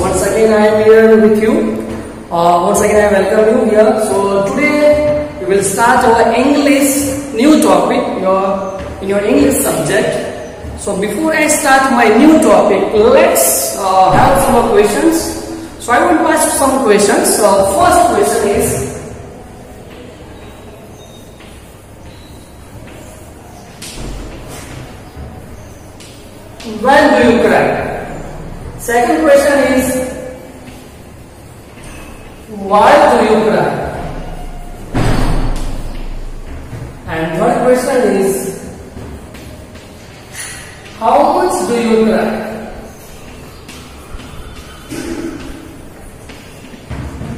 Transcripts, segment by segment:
once again I am here with you. Uh, once again I welcome you here. So today we will start our English new topic your, in your English subject. So before I start my new topic, let's uh, have some questions. So I will ask some questions. So first question is When do you cry? Second question is Why do you cry? And third question is How much do you cry?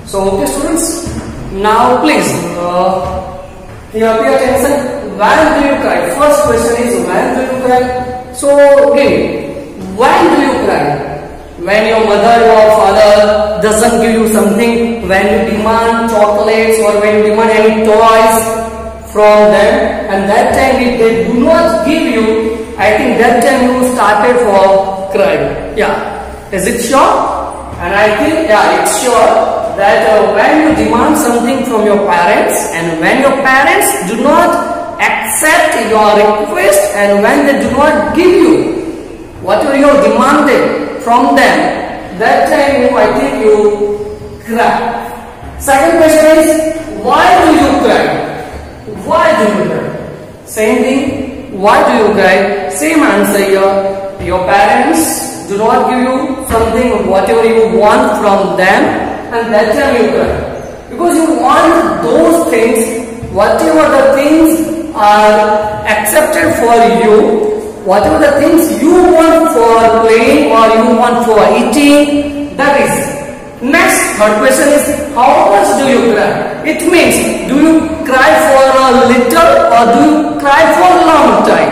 So, okay, students. Now, please, uh, here pay attention. When do you cry? First question is when do you cry? So, again, when do you cry? When your mother or father doesn't give you something, when you demand chocolates or when you demand any toys from them, and that time if they do not give you, I think that time you started for crying. Yeah, is it sure? And I think, yeah, it's sure that uh, when you demand something from your parents and when your parents do not accept your request and when they do not give you whatever you demanded from them, that time you, I think you cry. Second question is, why do you cry? Why do you cry? Same thing, why do you cry? Same answer here. Your parents do not give you something, whatever you want from them, and that time you cry. Because you want those things, whatever the things are accepted for you, whatever the things you want for playing or you want for eating, that is. Next, third question is, how much do you cry? It means, do you cry for a little or do you cry for a long time?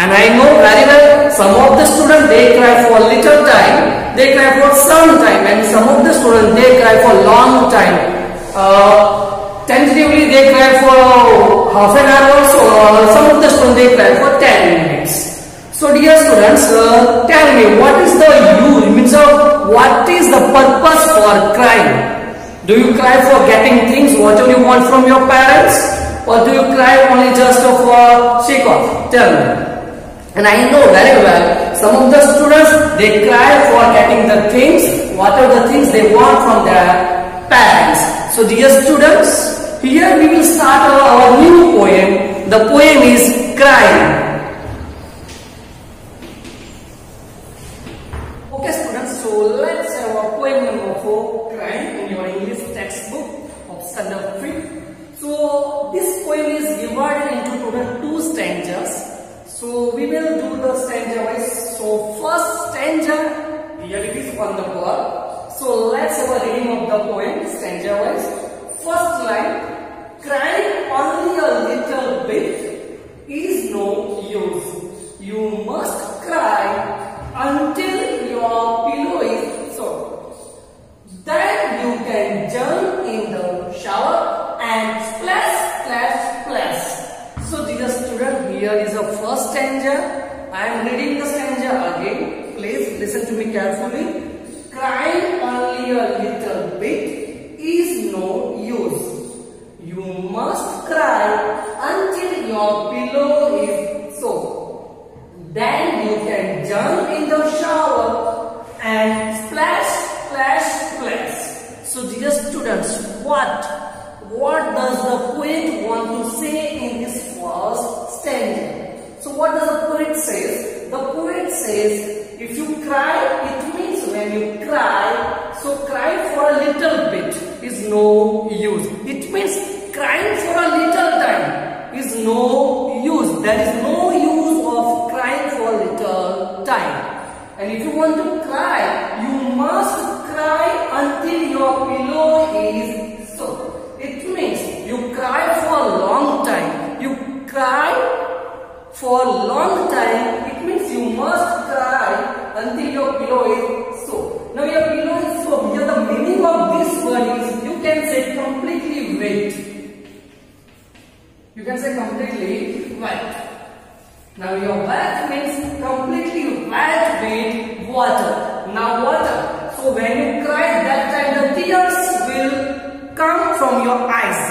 And I know very well, some of the students, they cry for a little time, they cry for some time and some of the students, they cry for long time. Uh, tentatively, they cry for half an hour or so, or some of the students, they cry for 10 minutes. So dear students, uh, tell me what is the use, means of what is the purpose for crying? Do you cry for getting things, whatever you want from your parents? Or do you cry only just for sake of? Tell me. And I know very well, some of the students, they cry for getting the things, whatever the things they want from their parents. So dear students, here we will start our, our new poem. The poem is Crying. Okay students, so let's have a poem number 4, Crying in your English textbook of standard 3. So this poem is divided into total two stanzas. So we will do the stanza wise. So first stanza, here it is on the board. So let's have a reading of the poem, stanza wise. First line, crying only a little bit is no use. You must cry until your pillow is soaked. Then you can jump in the shower and splash, splash, splash. So dear student, here is the first stanza. I am reading the stanza again. Please listen to me carefully. Crying only a little bit is no use. You must cry until your pillow is soaked. Then you can jump in the shower and splash, splash, splash. So dear students, what what does the poet want to say in this first stanza? So what does the poet say? The poet says, if you cry, it means when you cry, so cry for a little bit is no use. It means crying for a little time is no use. There is no use of crying for a little time. And if you want to cry, you must cry until your pillow is soaked. It means you cry for a long time. You cry for a long time you must cry until your pillow is soaked. Now your pillow is soaked. Here the meaning of this word is you can say completely wet. You can say completely wet. Now your wet means completely wet with water. Now water. So when you cry that time the tears will come from your eyes.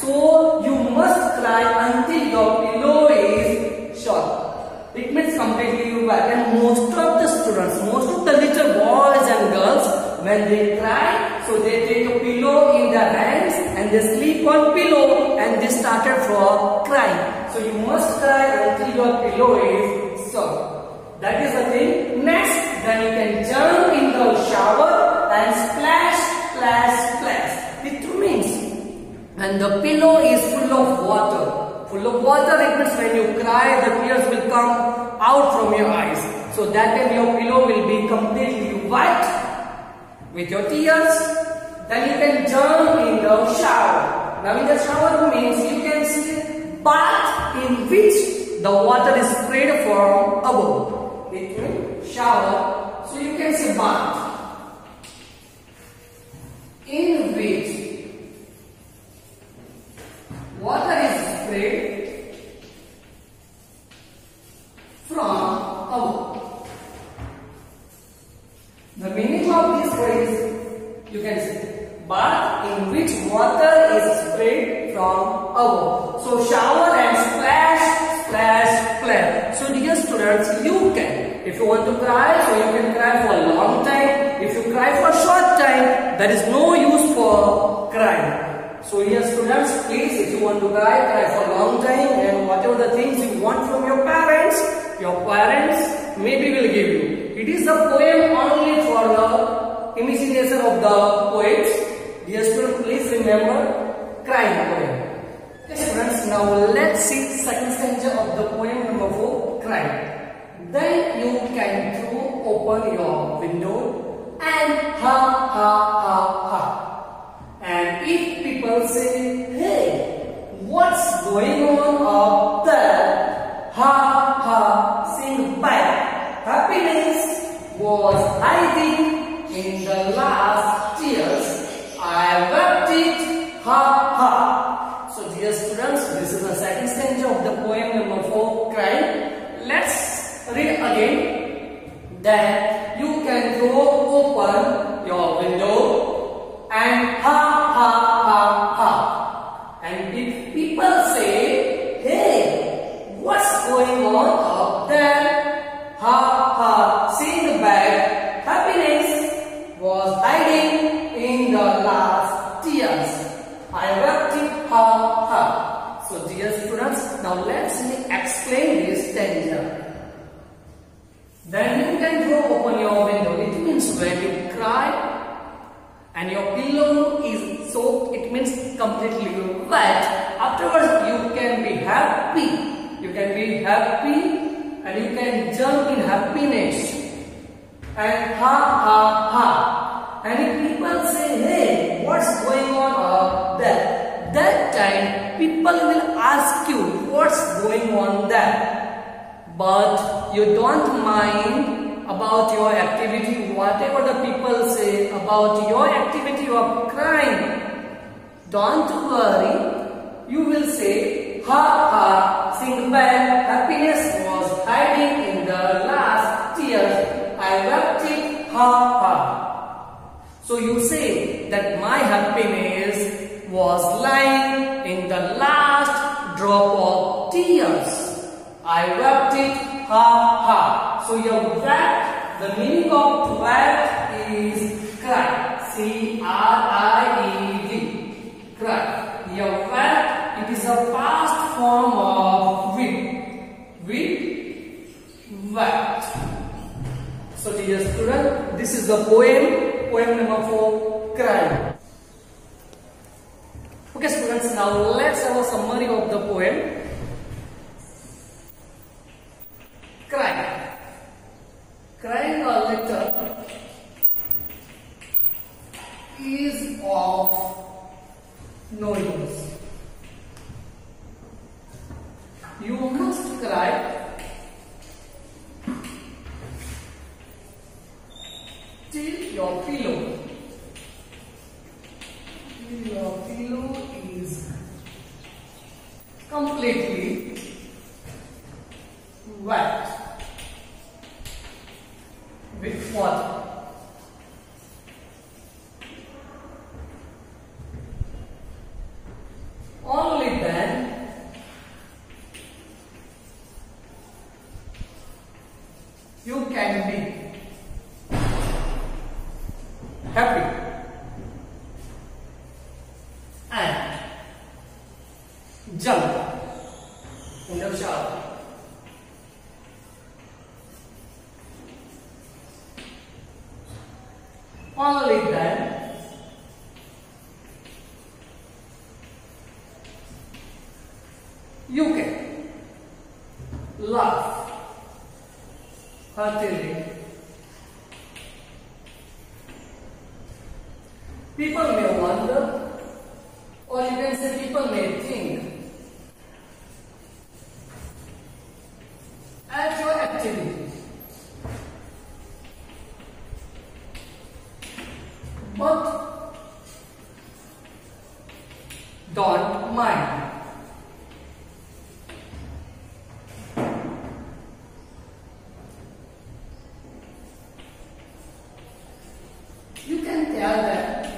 So you must cry until your pillow is short. It means completely and most of the students, most of the little boys and girls, when they cry, so they take a pillow in their hands and they sleep on pillow and they started for crying. So you must cry until your pillow is soft. That is the thing. Next, then you can jump in the shower and splash, splash, splash. It means when the pillow is full of water. Full of water, it when you cry, the tears will come out from your eyes. So that time your pillow will be completely wet with your tears. Then you can jump in the shower. Now in the shower means you can see bath in which the water is sprayed from above. It means shower. So you can see bath in which water is sprayed from above. The meaning of this phrase, you can say bath in which water is sprayed from above. So shower and splash, splash, splash. So dear students, you can. If you want to cry, so you can cry for a long time. If you cry for a short time, there is no use for crying. So dear students, please if you want to cry, cry for a long time and whatever the things you want from your parents, your parents maybe will give you. It is a poem only for the imagination of the poets. Dear students, please remember crying poem. Okay students, now let's see second stanza of the poem number 4, crying. Then you can throw open your window and ha going on up there? Ha ha, sing back. Happiness was hiding in the last tears. I wept it, ha ha. So dear students, this is the second stanza of the poem number 4, Crying. Let's read again. That let's explain this stanza. Then you can throw open your window. It means when you cry and your pillow is soaked, it means completely wet. Afterwards, you can be happy. You can be happy and you can jump in happiness. And ha ha ha. And if people say, hey, what's going on up there? That time, people will ask you, what's going on there? But you don't mind about your activity, whatever the people say about your activity of crying. Don't worry, you will say, ha ha, sing back, happiness was hiding in the last tears. I wept it, ha ha. So you say that my happiness was lying in the last drop of tears. I wept it, ha ha. So your wept, the meaning of wept is cry. C-R-I-E-D. Cry. Your wept, it is a past form of weep. Weep, wept. So dear student, this is the poem, poem number 4, cry. Okay students, now let's have a summary of the poem. Crying. Crying a letter is of no use. You must cry till your pillow till your pillow is completely you can laugh heartily. Tell them.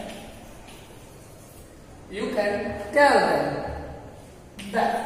You can tell them that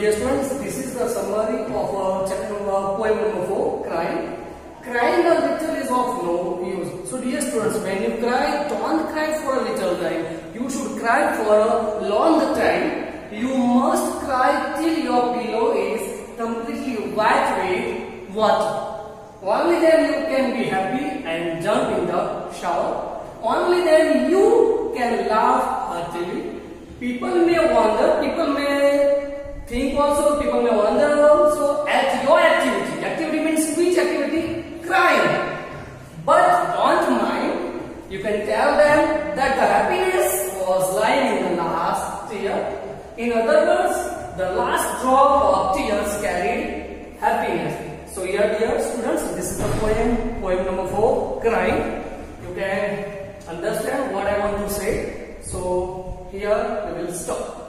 dear students, this is the summary of uh, chapter uh, poem number 4, crying. Crying a little is of no use. So dear students, when you cry, don't cry for a little time. You should cry for a long time. You must cry till your pillow is completely wet with water. Only then you can be happy and jump in the shower. Only then you can laugh heartily. People may wonder, people may think also, people may wonder also at your activity. Activity means which activity? Crying. But don't mind. You can tell them that the happiness was lying in the last tear. In other words, the last drop of tears carried happiness. So here dear students, this is the poem, poem number 4, Crying. You can understand what I want to say. So here we will stop.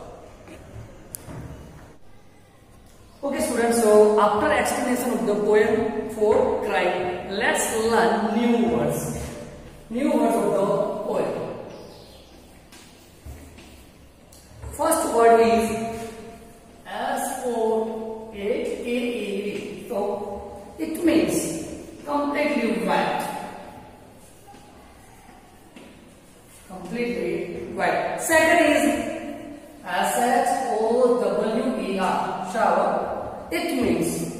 Students, so after explanation of the poem 4, Crying, let's learn new words. New words of the poem. First word is S O H A A D. So it means completely wet. Completely wet. Second is S H O W E R. Shower. It means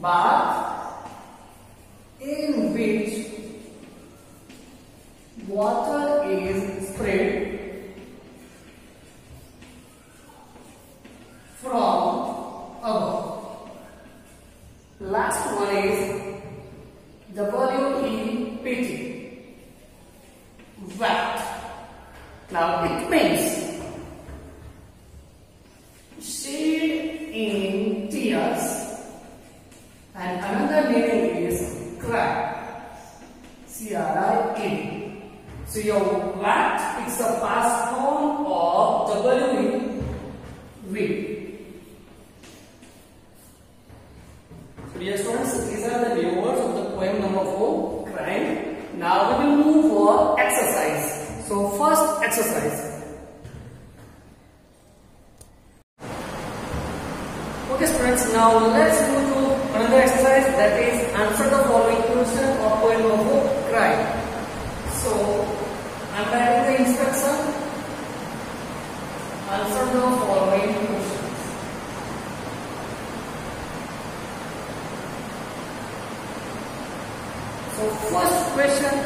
bath in which water is sprayed from above. Last one is W-E-P-T. Wet. Now it means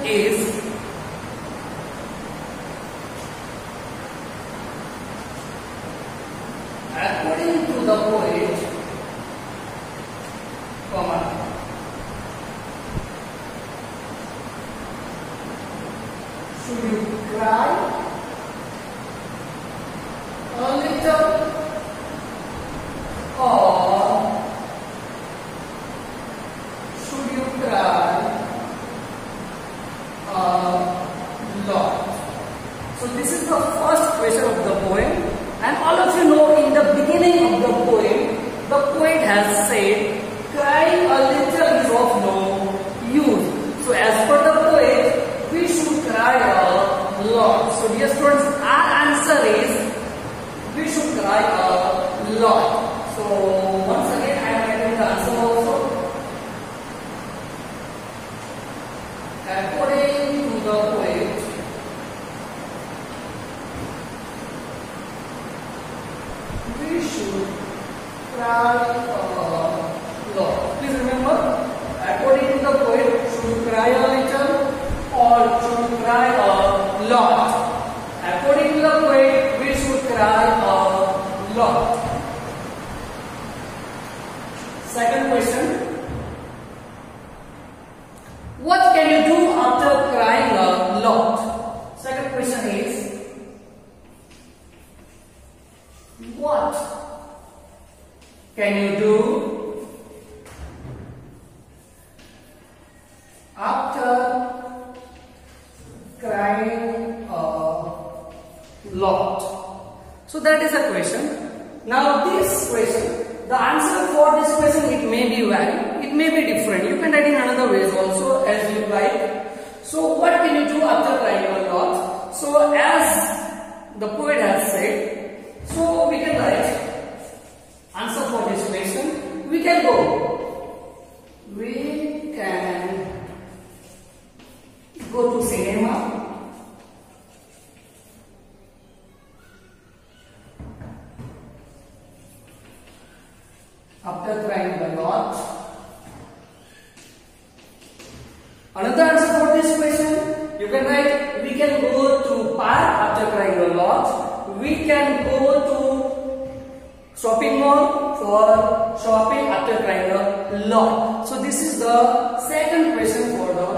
is according to the poet comma should you cry a little or should you cry? So this is the first question of the poem. And all of you know in the beginning of the poem, the poet has said, "Cry a little is of no use. So as per the poet, we should cry a lot. So dear students, our answer is, we should cry a lot. So cry a lot. Please remember, according to the poet, should cry a little or should cry a lot. According to the poet, we should cry a lot. Second question. What can you do after crying a lot? Second question is What can you do after crying a lot? So that is a question. Now this question, the answer for this question it may be vary, it may be different. You can write in another ways also as you like. So what can you do after crying a lot? So as the poet has said, so we can write answer for this question. We can go. We can go to cinema. Can go to shopping mall for shopping after crying a lot. So this is the second question for the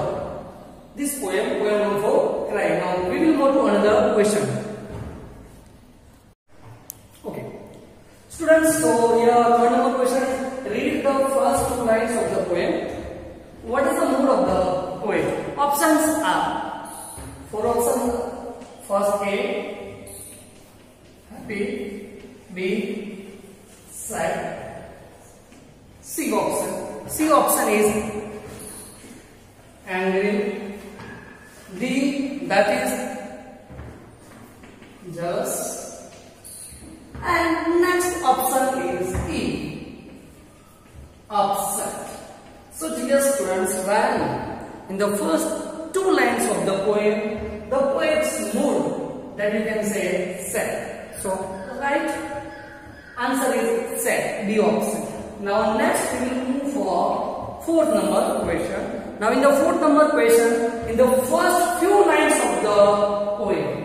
this poem, poem number four, crying. Now we will go to another question. Okay. Students, so here third number question read the first two lines of the poem. What is the mood of the poem? Options are four options. First A, happy, B, sad, C option. C option is angry. D that is just and next option is E. Upset. So dear students, when in the first two lines of the poem, the poet's mood that you can say sad. So right answer is sad, B option. Now next we will move for fourth number question. Now in the fourth number question, in the first few lines of the poem,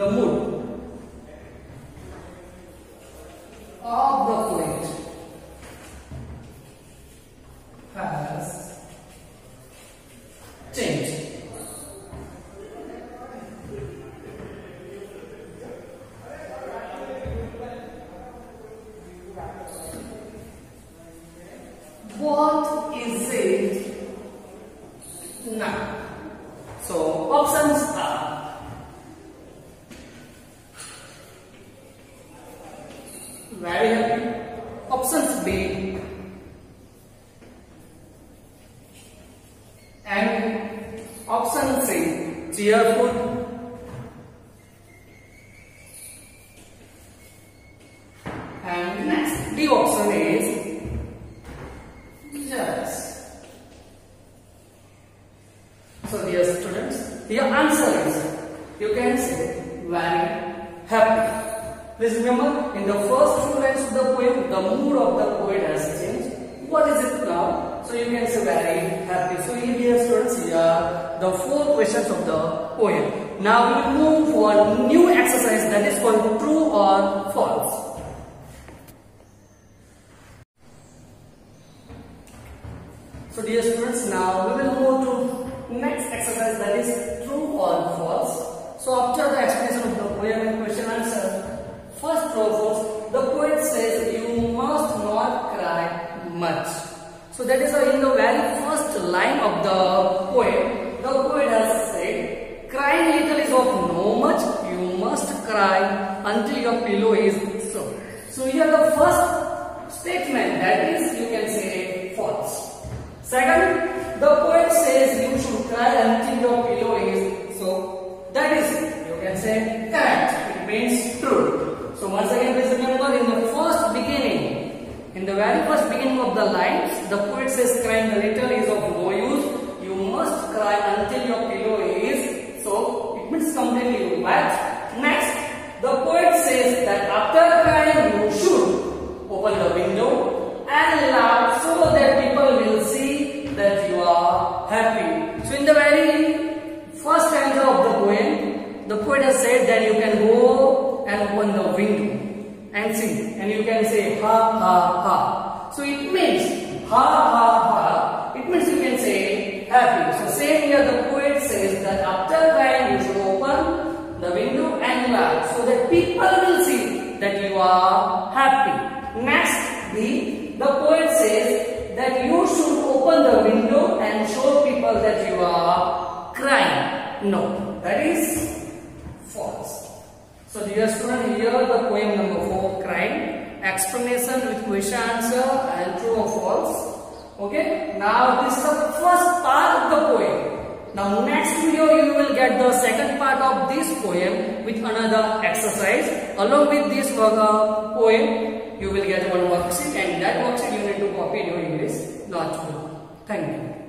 The mood and option C cheerful. So dear students, now we will move to next exercise that is true or false. So after the explanation of the poem and question answer, first true or false, the poet says you must not cry much. So that is in the very first line of the poem, the poet has said, crying little is of no much, you must cry until your pillow is soaked. so. Second, the poet says you should cry until your pillow is so. That is, you can say correct. It means true. So once again, please remember in the first beginning, in the very first beginning of the lines, the poet says crying the little is of no use. You must cry until your pillow is so. It means completely match. Next, the poet says that after crying you should open the window and laugh the very first stanza of the poem, the poet has said that you can go and open the window and sing and you can say ha ha ha. So it means ha ha ha. It means you can say happy. So same here the poet says that after crying you should open the window and laugh so that people will see that you are happy. Next the, the poet says that you should open the window and show people that you are crying. No, that is false. So dear student, here the poem number 4 crying explanation with question answer and true or false. Okay, now this is the first part of the poem. Now next video you will get the second part of this poem with another exercise. Along with this poem, you will get one worksheet and that worksheet you need to copy in your English notebook. Thank you.